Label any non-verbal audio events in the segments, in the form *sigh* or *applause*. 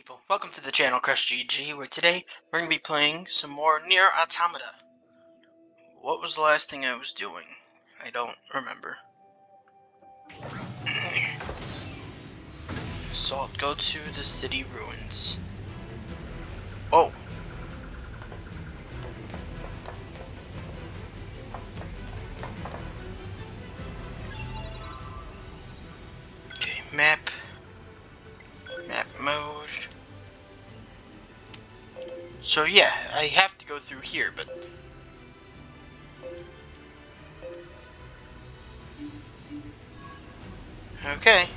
people? Welcome to the channel Crust GG, where today we're going to be playing some more Nier Automata. What was the last thing I was doing? I don't remember. so I'll go to the city ruins. Oh. So yeah, I have to go through here, but... Okay.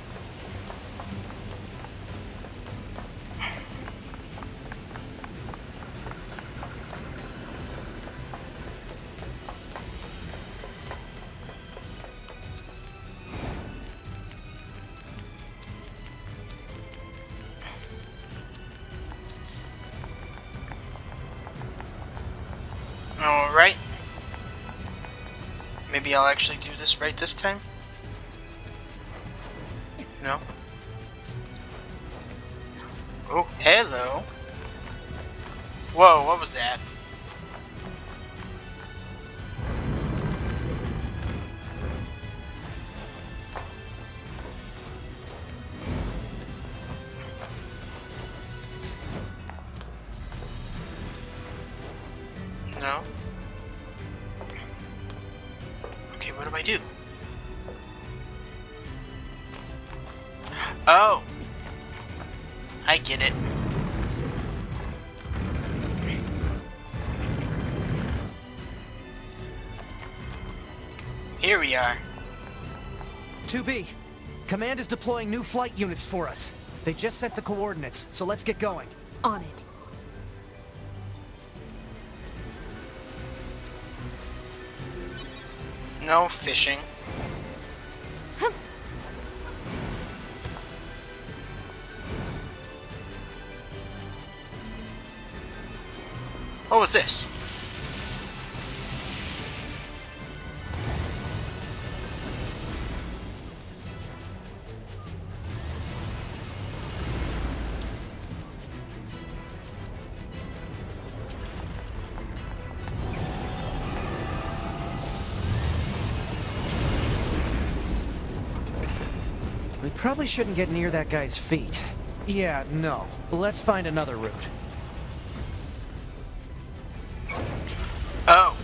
Maybe I'll actually do this right this time? No? Oh, hello. Whoa, what was that? 2B, Command is deploying new flight units for us. They just sent the coordinates, so let's get going. On it. No fishing. What was this? Probably shouldn't get near that guy's feet. Yeah, no. Let's find another route. Oh.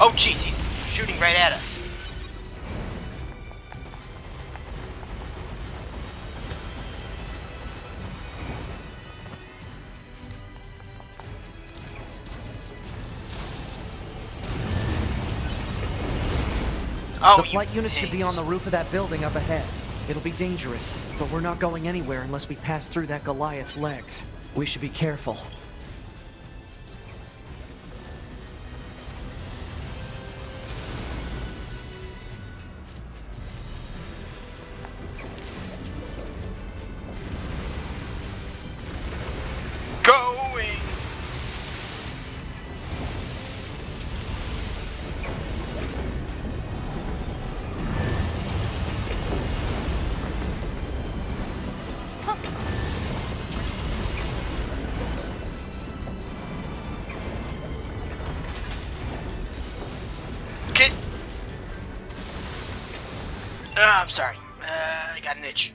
Oh jeez, he's shooting right at us. Oh, the flight unit should be on the roof of that building up ahead. It'll be dangerous, but we're not going anywhere unless we pass through that Goliath's legs. We should be careful. Uh, I'm sorry. Uh, I got an itch.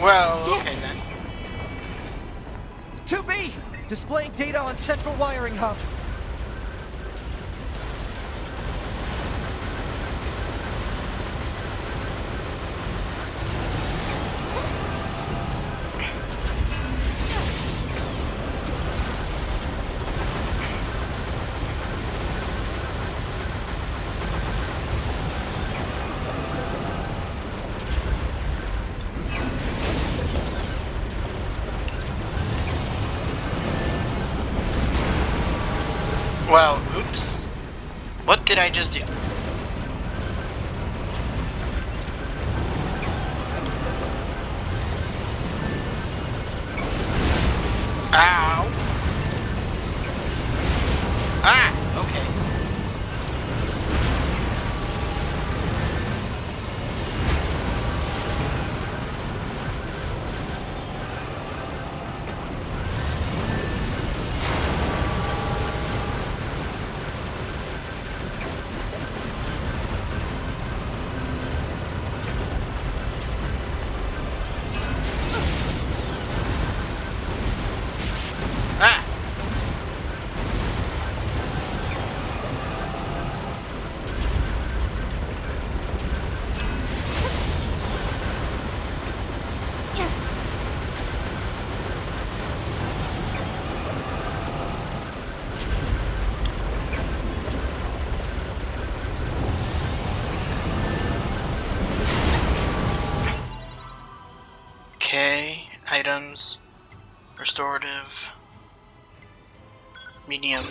Well, okay then. 2B! Displaying data on central wiring hub. Well, oops. What did I just do? Ow. Ah, okay. Ah. Okay, items, restorative, medium.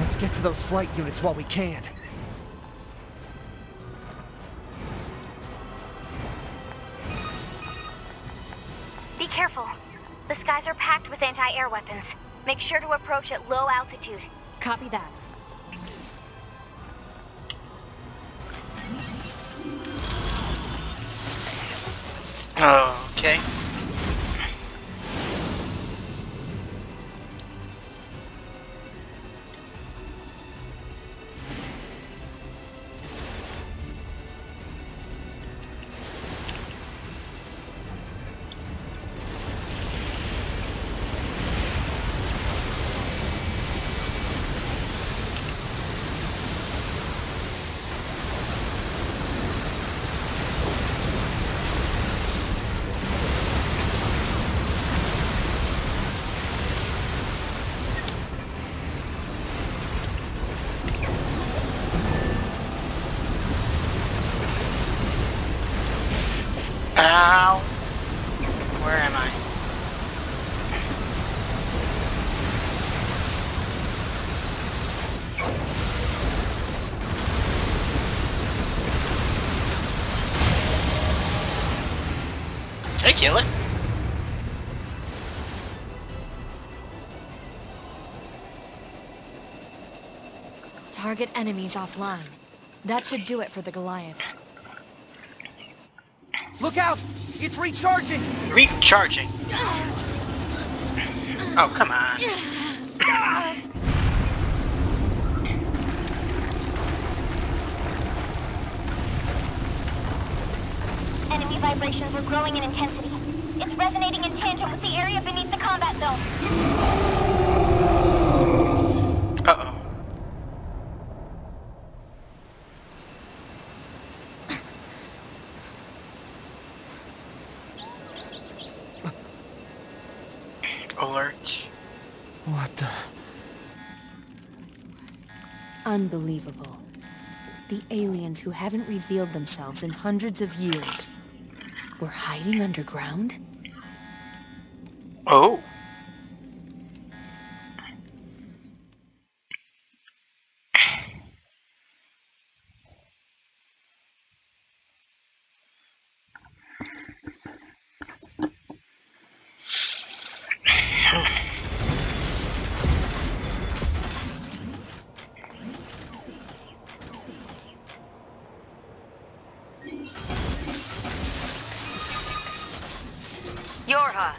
Let's get to those flight units while we can. Be careful. The skies are packed with anti-air weapons. Make sure to approach at low altitude. Copy that. Oh, okay. Target enemies offline. That should do it for the Goliaths. Look out! It's recharging! Recharging. Oh, come on. Enemy vibrations are growing in intensity. It's resonating in tandem with the area beneath the combat zone. Uh-oh. Alert. What the? Unbelievable. The aliens who haven't revealed themselves in hundreds of years were hiding underground? Oh. Yorha,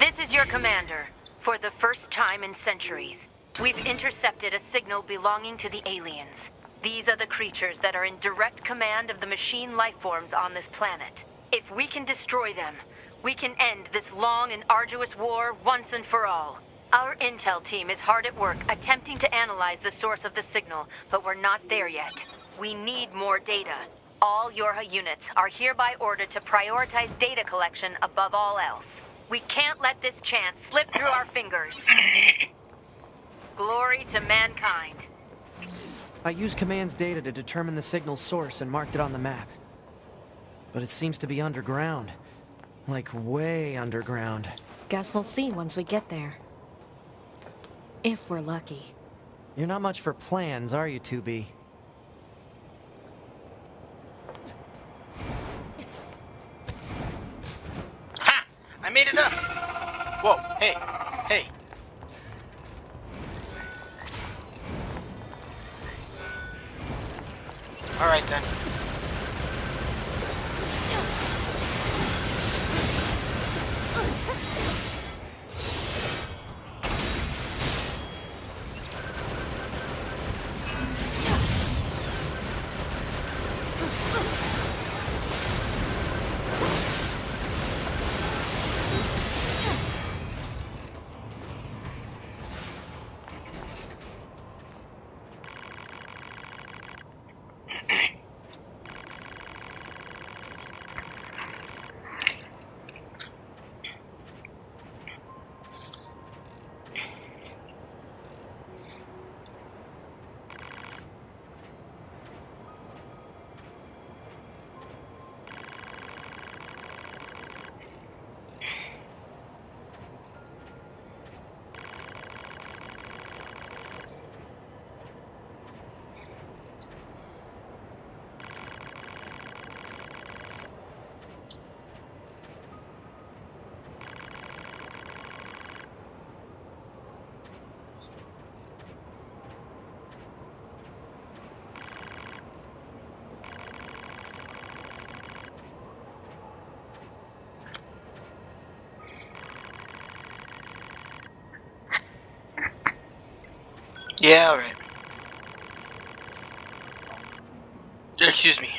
this is your commander, for the first time in centuries. We've intercepted a signal belonging to the aliens. These are the creatures that are in direct command of the machine lifeforms on this planet. If we can destroy them, we can end this long and arduous war once and for all. Our intel team is hard at work attempting to analyze the source of the signal, but we're not there yet. We need more data. All Yorha units are hereby ordered to prioritize data collection above all else. We can't let this chance slip through our fingers. Glory to mankind. I used Command's data to determine the signal's source and marked it on the map. But it seems to be underground. Like way underground. Guess we'll see once we get there. If we're lucky. You're not much for plans, are you, 2B? Yeah, alright. Excuse me.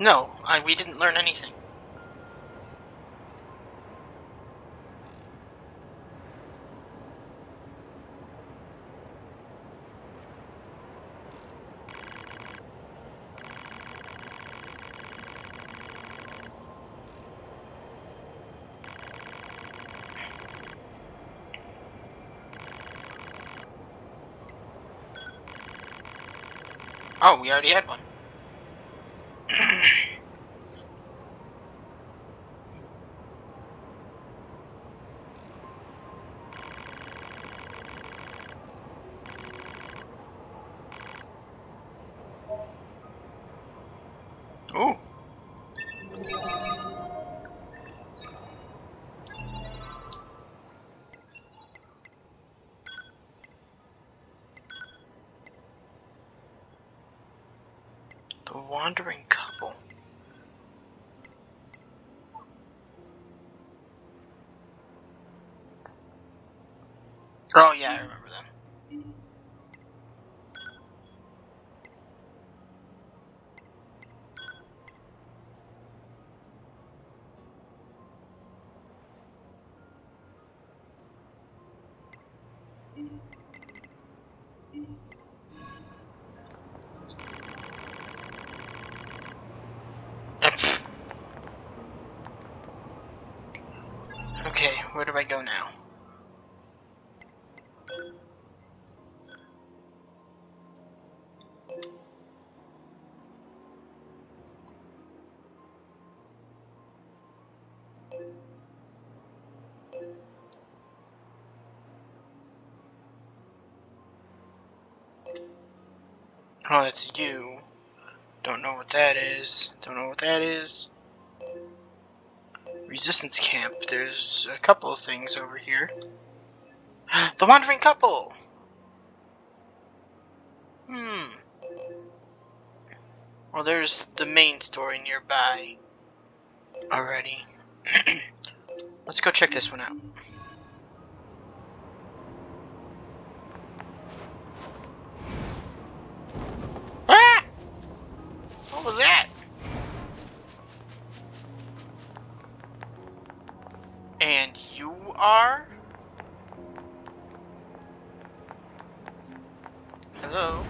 No, I, we didn't learn anything. Oh, we already had one. Ooh. The Couple. Oh yeah, mm. Oh, that's you. Don't know what that is. Don't know what that is. Resistance camp. There's a couple of things over here. *gasps* the wandering couple! Hmm. Well, there's the main story nearby already. *clears throat* Let's go check this one out. Ah! What was that? And you are? Hello?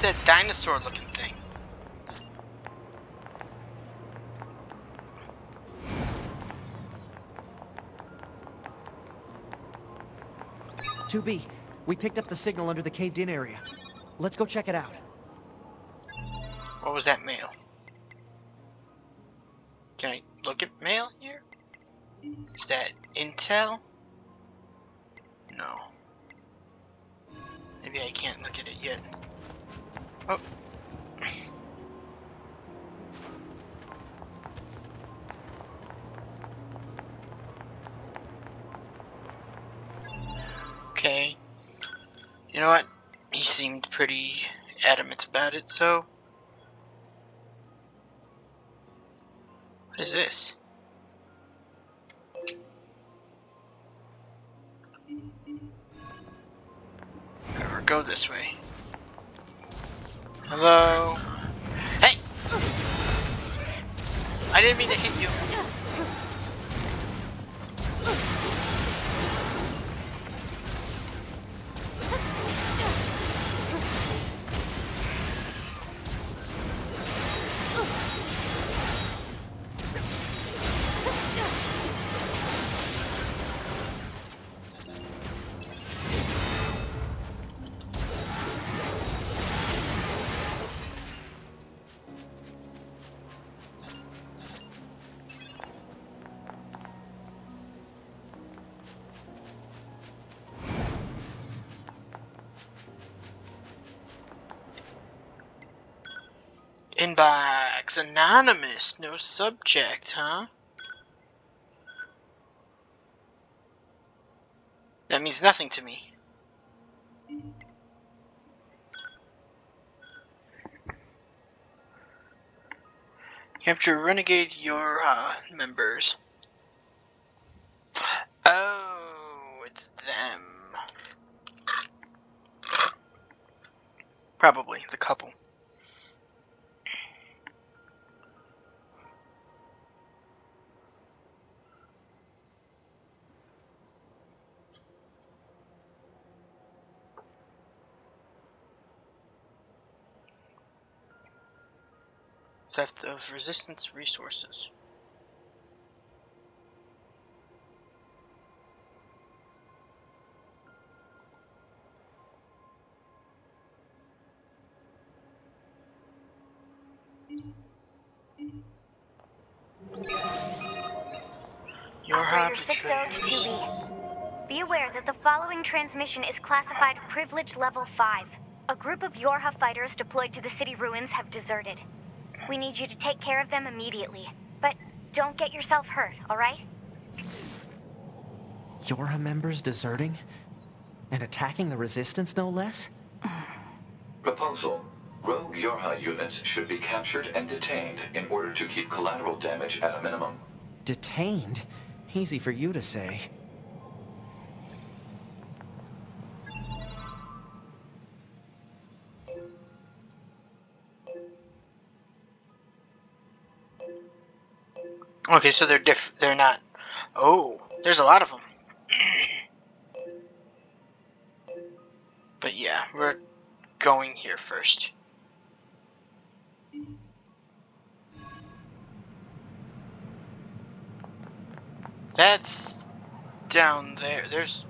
What was that dinosaur looking thing? 2B, we picked up the signal under the caved-in area. Let's go check it out. What was that mail? Can I look at mail here? Is that intel? No. Maybe I can't look at it yet. Oh. Okay. You know what? He seemed pretty adamant about it, so What is this? Never go this way. Hello? Hey! I didn't mean to hit you. Inbox anonymous, no subject, huh? That means nothing to me. Capture renegade your uh, members. Oh, it's them. Probably the couple. Theft of resistance resources. Your Operator betrayers. 602B. Be aware that the following transmission is classified Privilege Level 5. A group of Yorha fighters deployed to the city ruins have deserted. We need you to take care of them immediately. But don't get yourself hurt, alright? Yorha members deserting? And attacking the Resistance, no less? Proposal. Rogue Yorha units should be captured and detained in order to keep collateral damage at a minimum. Detained? Easy for you to say. Okay, so they're diff. They're not. Oh, there's a lot of them. but yeah, we're going here first. That's down there. There's.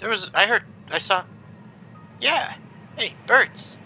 There was. I heard. I saw. Yeah. Hey, birds.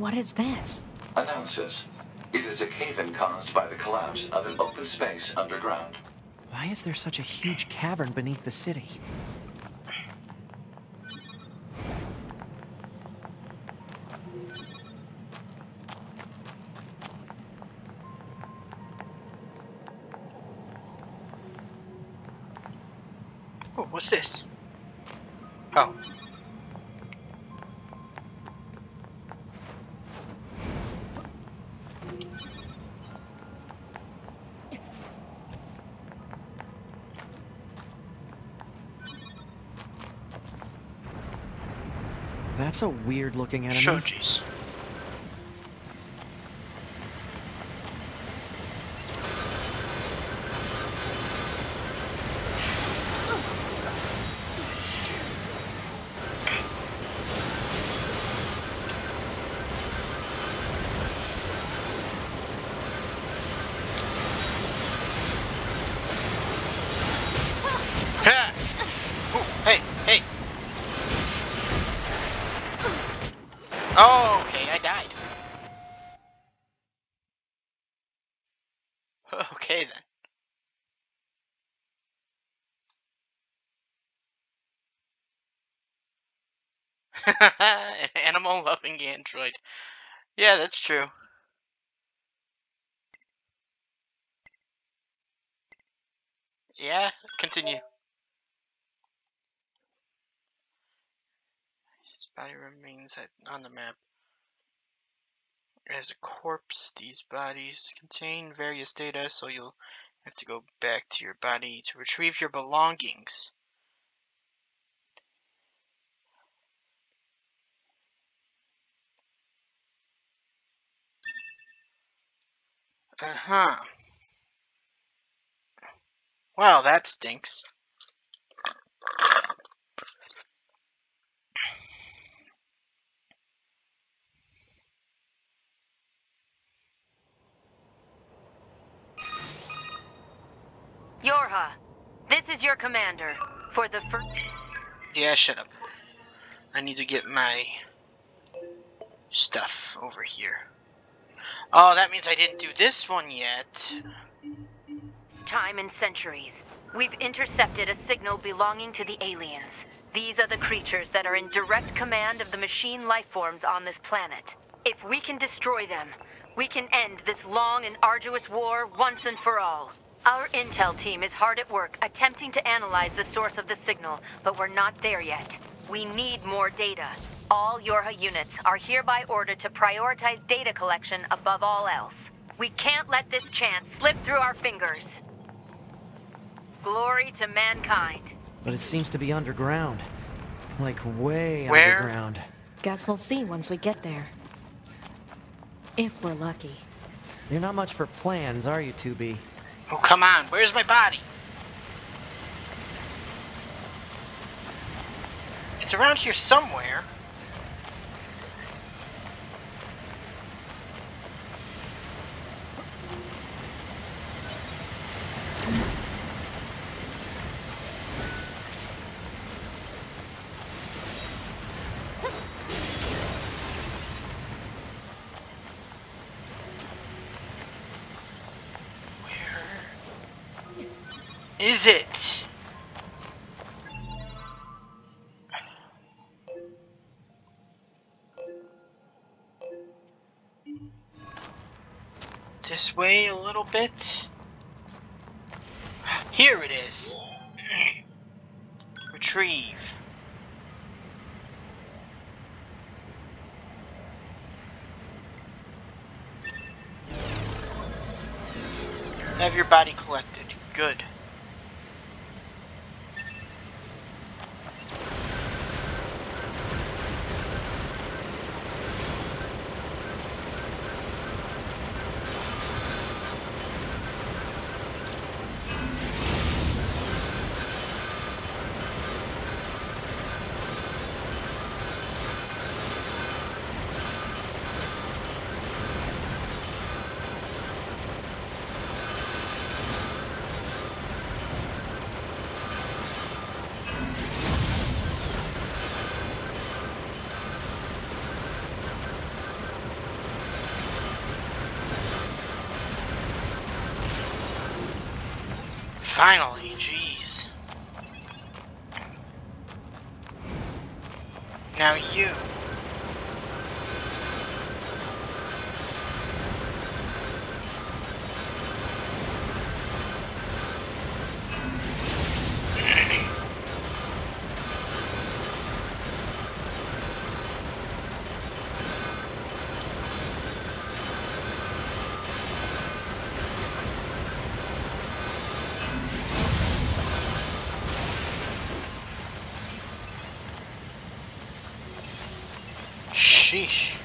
What is this? Announces. It is a cave-in caused by the collapse of an open space underground. Why is there such a huge cavern beneath the city? That's a weird looking enemy. Shoji's. Ha! Ooh, hey, hey! Oh, okay, I died. Okay then. *laughs* Animal loving android. Yeah, that's true. Yeah, continue. His body remains on the map. As a corpse, these bodies contain various data, so you'll have to go back to your body to retrieve your belongings. Uh-huh. Well, that stinks. Yorha, this is your commander. For the first. Yeah, shut up. I need to get my stuff over here. Oh, that means I didn't do this one yet. time in centuries, we've intercepted a signal belonging to the aliens. These are the creatures that are in direct command of the machine life forms on this planet. If we can destroy them, we can end this long and arduous war once and for all. Our intel team is hard at work attempting to analyze the source of the signal, but we're not there yet. We need more data. All Yorha units are hereby ordered to prioritize data collection above all else. We can't let this chance slip through our fingers. Glory to mankind. But it seems to be underground. Like way Where? underground. Guess we'll see once we get there. If we're lucky. You're not much for plans, are you, 2B? Oh, come on. Where's my body? It's around here somewhere. Is it? This way a little bit. Here it is. Retrieve. Have your body collected. Good. Finally, jeez. Now you. xixi.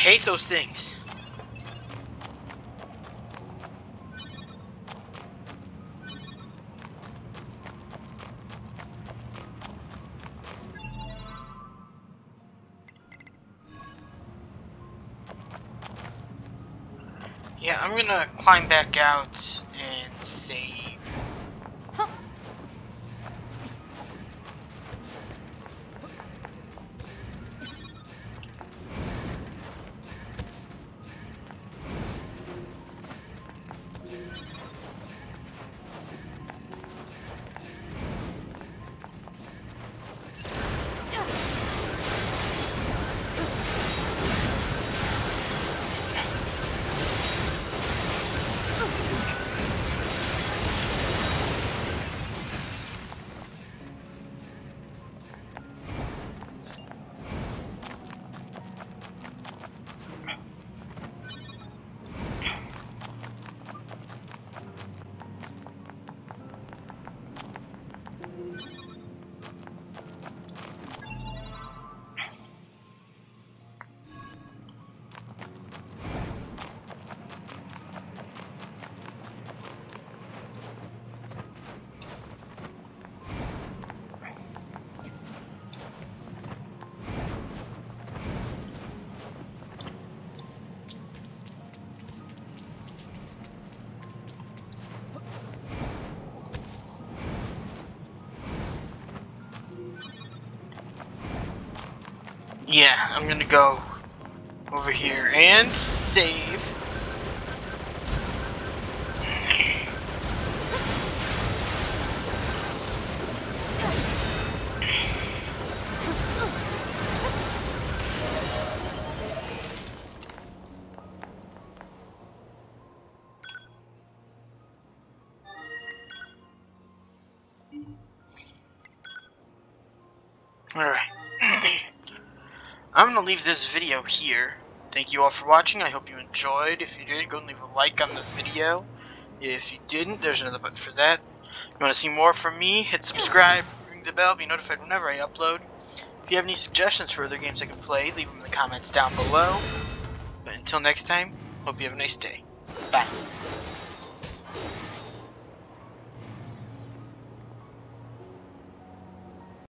Hate those things. Yeah, I'm gonna climb back out Yeah, I'm gonna go over here and save. Going to leave this video here. Thank you all for watching. I hope you enjoyed. If you did, go and leave a like on the video. If you didn't, there's another button for that. If you want to see more from me, hit subscribe, ring the bell, be notified whenever I upload. If you have any suggestions for other games I can play, leave them in the comments down below. But until next time, hope you have a nice day. Bye.